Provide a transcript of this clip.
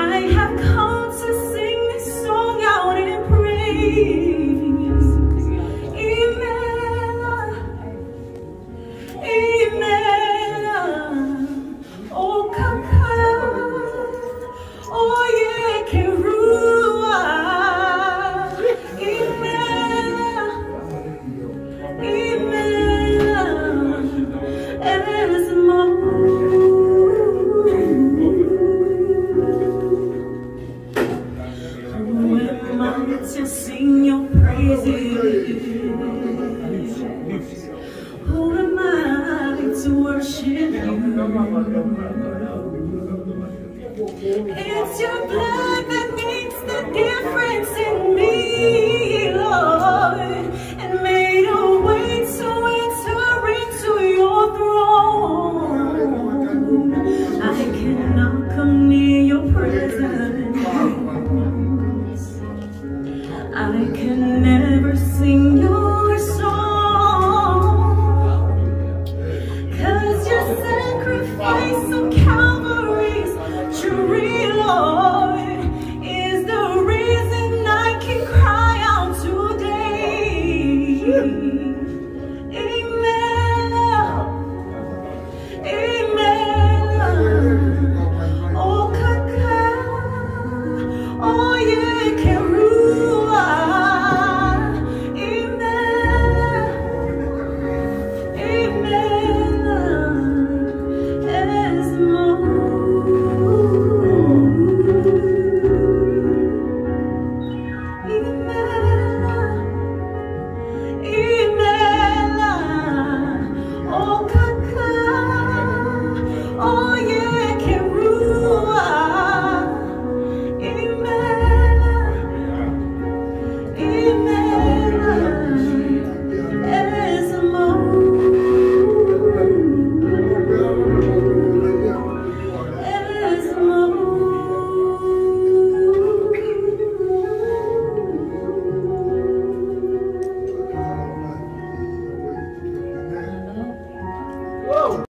I have come. sing your praises. Who am I to worship you? It's your blood that makes the difference.